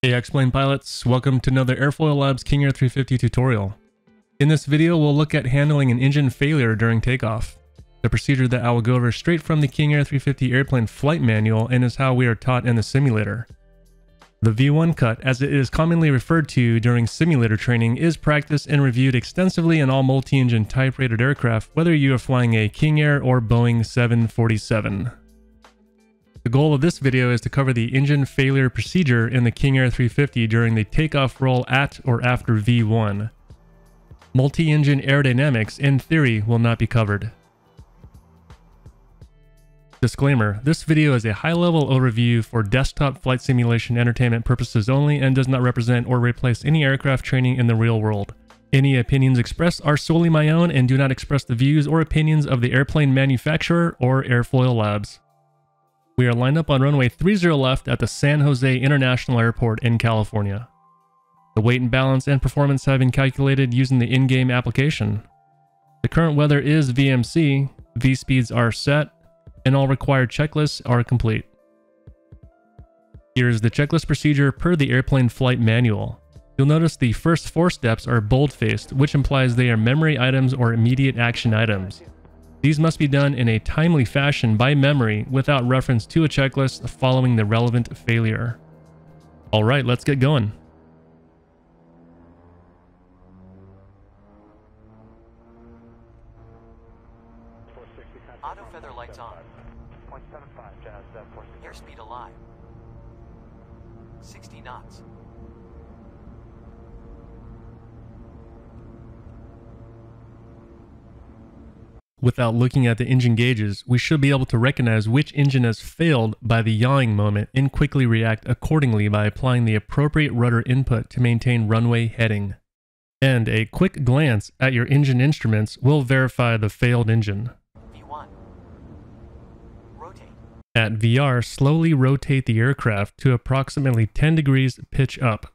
Hey X-Plane pilots, welcome to another Airfoil Labs King Air 350 tutorial. In this video, we'll look at handling an engine failure during takeoff. The procedure that I will go over straight from the King Air 350 airplane flight manual and is how we are taught in the simulator. The V1 cut, as it is commonly referred to during simulator training, is practiced and reviewed extensively in all multi-engine type-rated aircraft, whether you are flying a King Air or Boeing 747. The goal of this video is to cover the engine failure procedure in the King Air 350 during the takeoff roll at or after V1. Multi-engine aerodynamics, in theory, will not be covered. Disclaimer, this video is a high-level overview for desktop flight simulation entertainment purposes only and does not represent or replace any aircraft training in the real world. Any opinions expressed are solely my own and do not express the views or opinions of the airplane manufacturer or Airfoil Labs. We are lined up on runway 30 left at the San Jose International Airport in California. The weight and balance and performance have been calculated using the in-game application. The current weather is VMC, V-speeds are set, and all required checklists are complete. Here is the checklist procedure per the airplane flight manual. You'll notice the first four steps are bold-faced, which implies they are memory items or immediate action items. These must be done in a timely fashion by memory without reference to a checklist following the relevant failure. Alright, let's get going. Auto feather lights on. Airspeed alive. 60 knots. Without looking at the engine gauges, we should be able to recognize which engine has failed by the yawing moment and quickly react accordingly by applying the appropriate rudder input to maintain runway heading. And a quick glance at your engine instruments will verify the failed engine. V1. Rotate. At VR, slowly rotate the aircraft to approximately 10 degrees pitch up.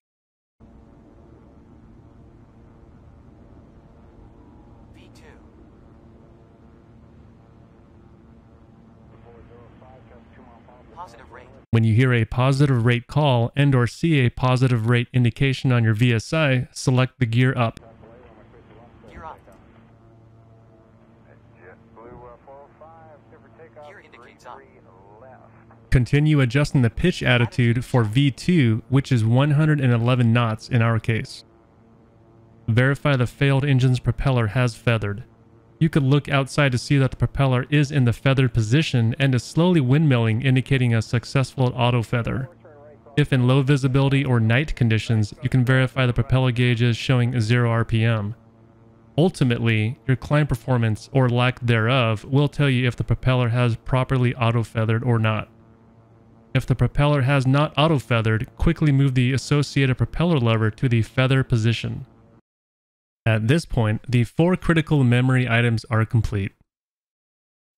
V2. Positive rate. When you hear a positive rate call and or see a positive rate indication on your VSI, select the gear up. Gear up. Gear indicates up. Continue adjusting the pitch attitude for V2, which is 111 knots in our case. Verify the failed engine's propeller has feathered. You could look outside to see that the propeller is in the feathered position and is slowly windmilling indicating a successful auto feather. If in low visibility or night conditions, you can verify the propeller gauges showing 0 RPM. Ultimately, your climb performance or lack thereof will tell you if the propeller has properly auto feathered or not. If the propeller has not auto feathered, quickly move the associated propeller lever to the feather position. At this point, the four critical memory items are complete.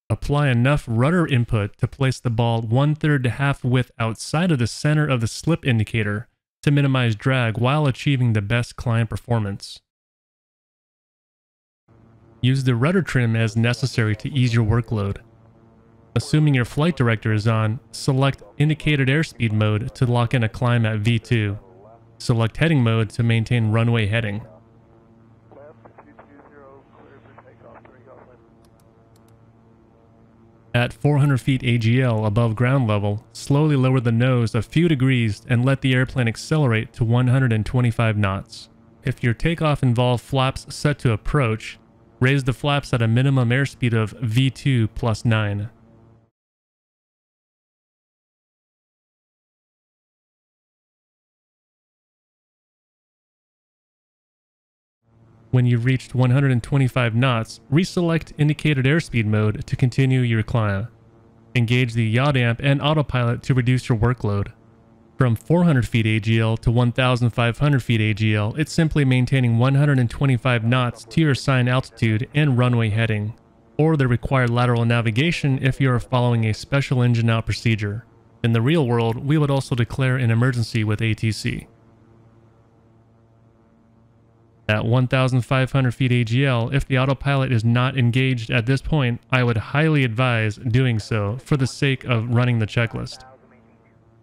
Apply enough rudder input to place the ball one third to half width outside of the center of the slip indicator to minimize drag while achieving the best climb performance. Use the rudder trim as necessary to ease your workload. Assuming your flight director is on, select indicated airspeed mode to lock in a climb at V2. Select heading mode to maintain runway heading. At 400 feet AGL above ground level, slowly lower the nose a few degrees and let the airplane accelerate to 125 knots. If your takeoff involved flaps set to approach, raise the flaps at a minimum airspeed of V2 plus 9. When you've reached 125 knots, reselect indicated airspeed mode to continue your climb. Engage the yaw damp and autopilot to reduce your workload. From 400 feet AGL to 1,500 feet AGL, it's simply maintaining 125 knots to your assigned altitude and runway heading, or the required lateral navigation if you are following a special engine out procedure. In the real world, we would also declare an emergency with ATC. At 1,500 feet AGL, if the autopilot is not engaged at this point, I would highly advise doing so for the sake of running the checklist.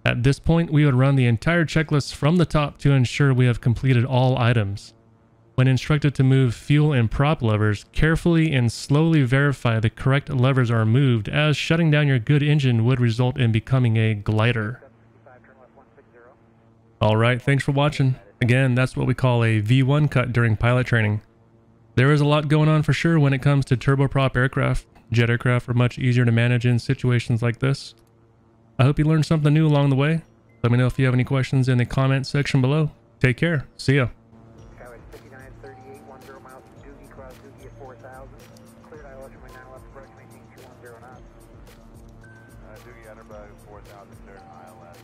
At this point, we would run the entire checklist from the top to ensure we have completed all items. When instructed to move fuel and prop levers, carefully and slowly verify the correct levers are moved as shutting down your good engine would result in becoming a glider. Alright, thanks for watching. Again, that's what we call a V1 cut during pilot training. There is a lot going on for sure when it comes to turboprop aircraft. Jet aircraft are much easier to manage in situations like this. I hope you learned something new along the way. Let me know if you have any questions in the comment section below. Take care. See ya. Doogie 4000 ILS,